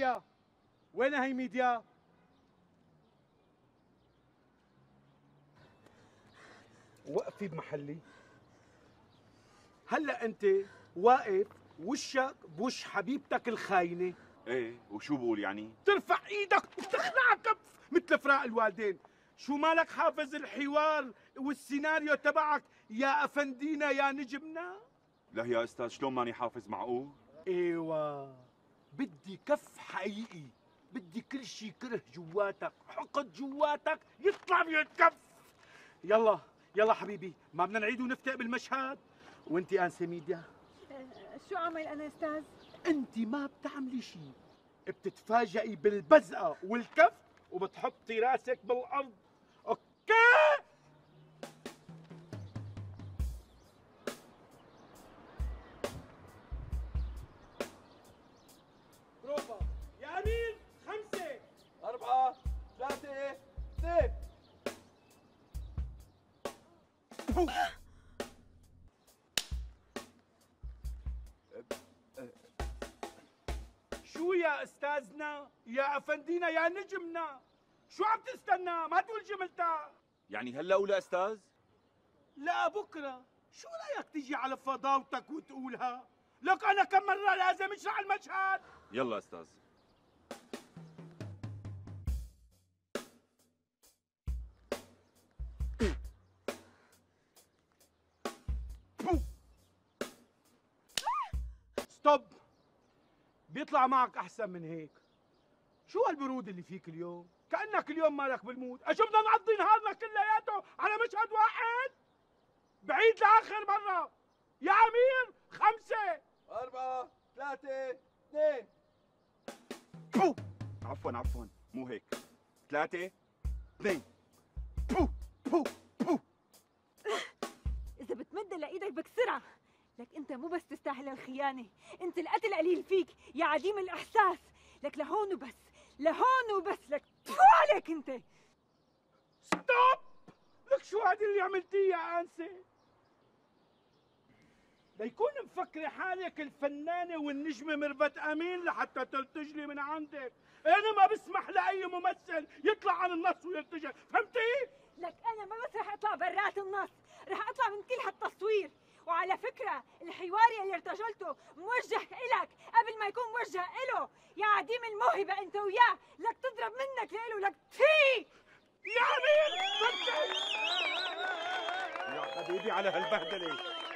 ميديا؟ وين هي ميديا؟ وقفي بمحلي. هلا انت واقف وشك بوش حبيبتك الخاينة. إيه وشو بقول يعني؟ ترفع إيدك وتخلع كف مثل فراق الوالدين. شو مالك حافظ الحوار والسيناريو تبعك؟ يا أفندينا يا نجمنا. لا يا أستاذ شلون ماني حافظ معقول؟ إيوه. بدي كف حقيقي. بدي كل شي كره جواتك. حقد جواتك. يطلع بهالكف. يلا يلا حبيبي ما بدنا نعيد ونفتق بالمشهد. وانت آنسة ميديا؟ شو اعمل أنا أستاذ؟ انت ما بتعملي شيء بتتفاجئي بالبزقة والكف وبتحطي راسك بالأرض. okay؟ شو يا أستاذنا؟ يا أفندينا يا نجمنا؟ شو عم تستنى؟ ما تقول جملتها. يعني هلا ولا أستاذ؟ لا بكرة. شو رأيك تيجي على فضاوتك وتقولها؟ لك أنا كم مرة لازم أشرح المشهد. يلا أستاذ. stop بيطلع معك أحسن من هيك. شو هالبرود اللي فيك اليوم؟ كأنك اليوم مالك بال mood اشو بدنا نقضي نهارنا كلياته على مشهد واحد. بعيد لآخر مرة. يا أمير خمسة. أربعة ثلاثة اثنين. بو عفوا عفوا. مو هيك. ثلاثة اثنين. بو بو بو إذا بتمد إيدك بكسرها. لك انت مو بس تستاهل الخيانة انت القتل قليل فيك يا عديم الإحساس. لك لهون وبس لهون وبس لك تفو عليك انت. Stop! لك شو هذا اللي عملتيه يا آنسة؟ ليكون مفكرة حالك الفنانة والنجمة ميرفت أمين لحتى ترتجلي من عندك. أنا ما بسمح لأي ممثل يطلع عن النص ويرتجل فهمتي؟ لك أنا ما بس رح أطلع برات النص رح أطلع من كل هالتصوير. وعلى فكرة الحوار اللي ارتجلته موجه إلك قبل ما يكون موجه إله. يا عديم الموهبة أنت وياه لك تضرب منك لإله لك تفي يا فكر يا حبيبي على هالبهدلة.